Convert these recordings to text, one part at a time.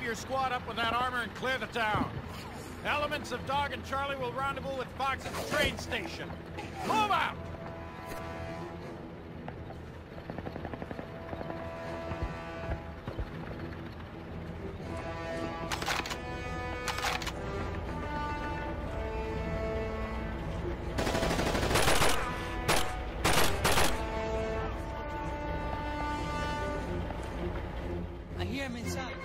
move your squad up with that armor and clear the town. Elements of Dog and Charlie will rendezvous with Fox at the train station. Move out! I hear him inside.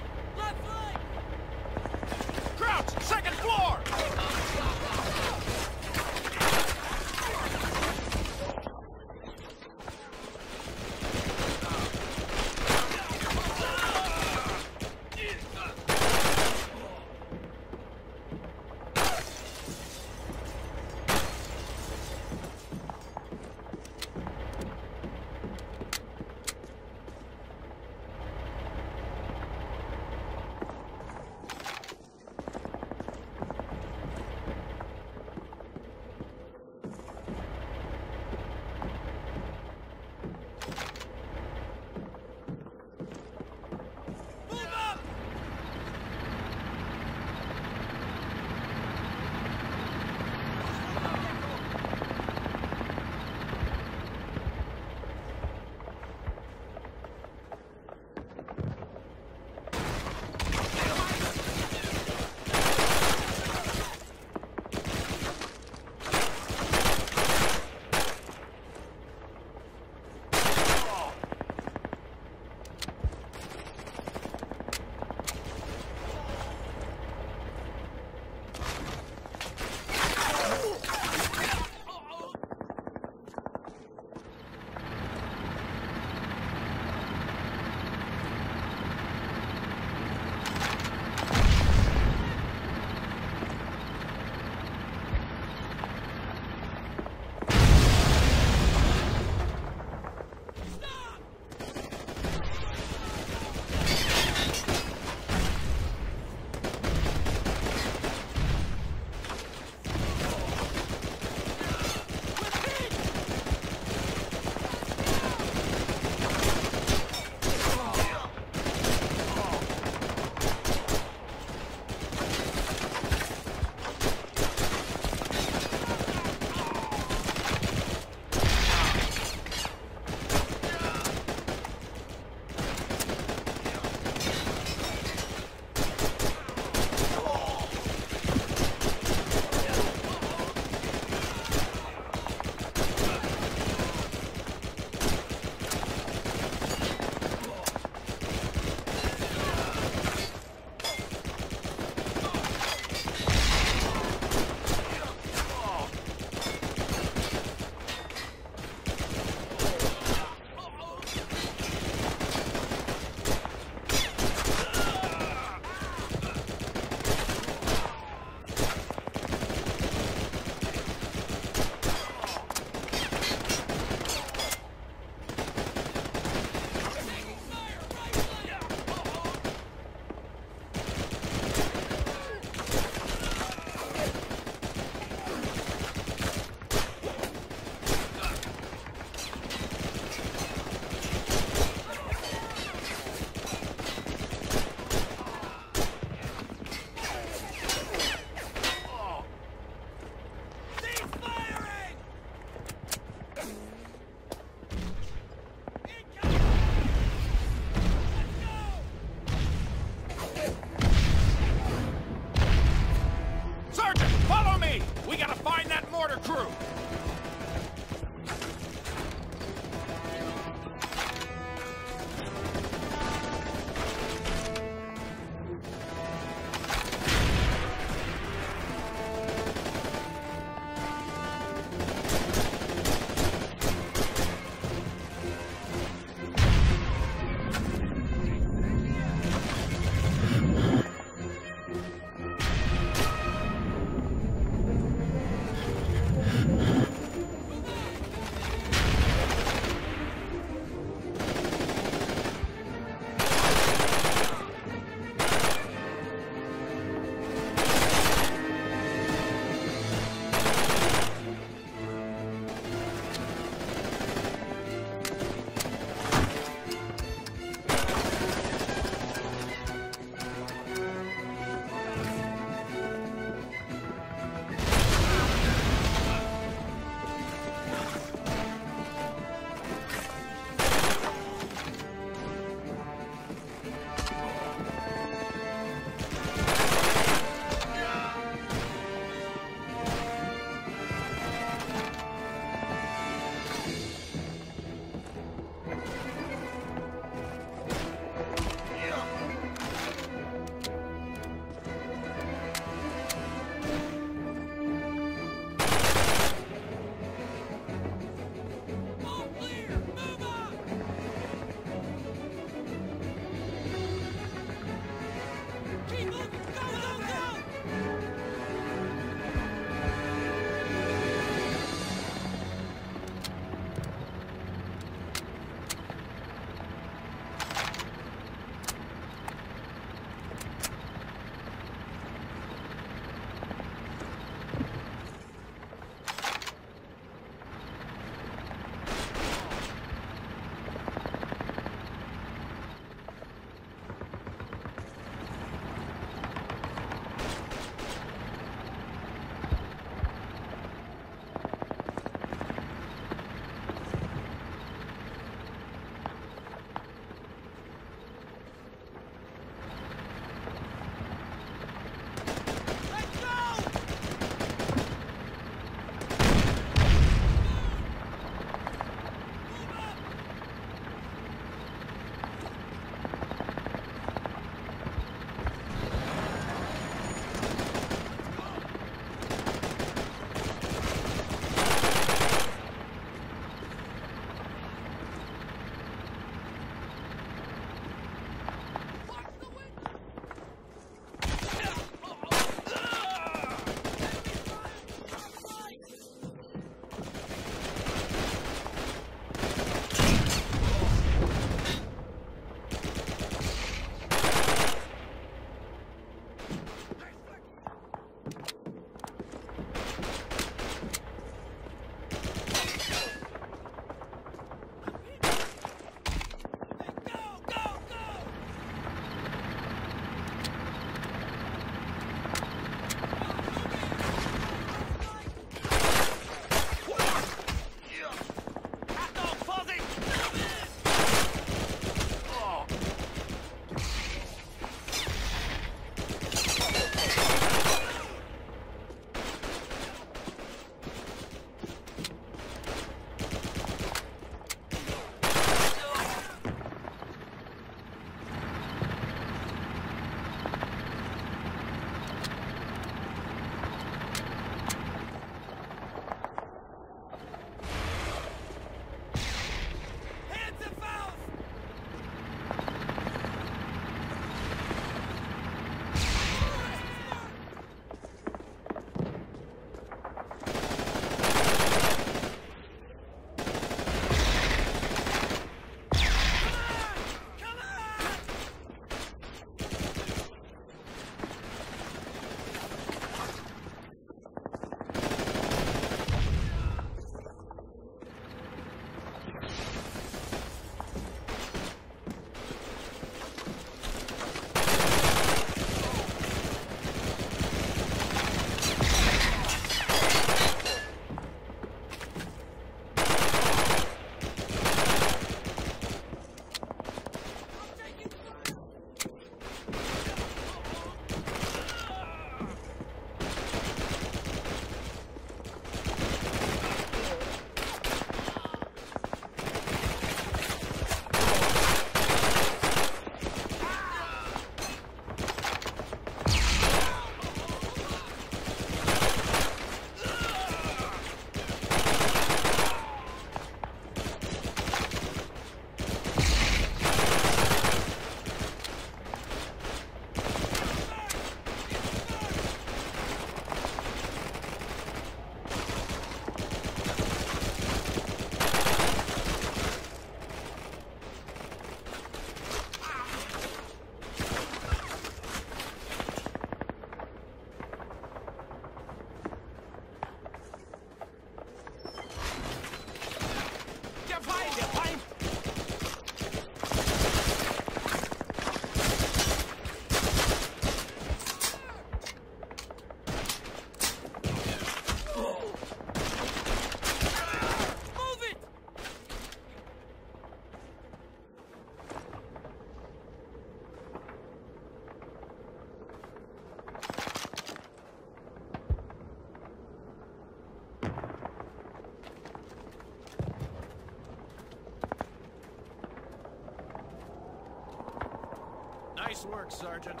Work, Sergeant.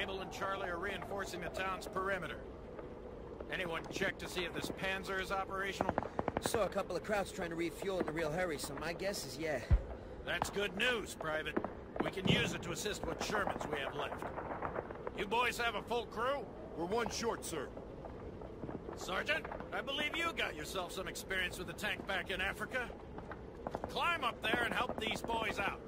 Able and Charlie are reinforcing the town's perimeter. Anyone check to see if this Panzer is operational? Saw a couple of Krauts trying to refuel in a real hurry, so my guess is yeah. That's good news, Private. We can use it to assist what Shermans we have left. You boys have a full crew? We're one short, sir. Sergeant, I believe you got yourself some experience with the tank back in Africa. Climb up there and help these boys out.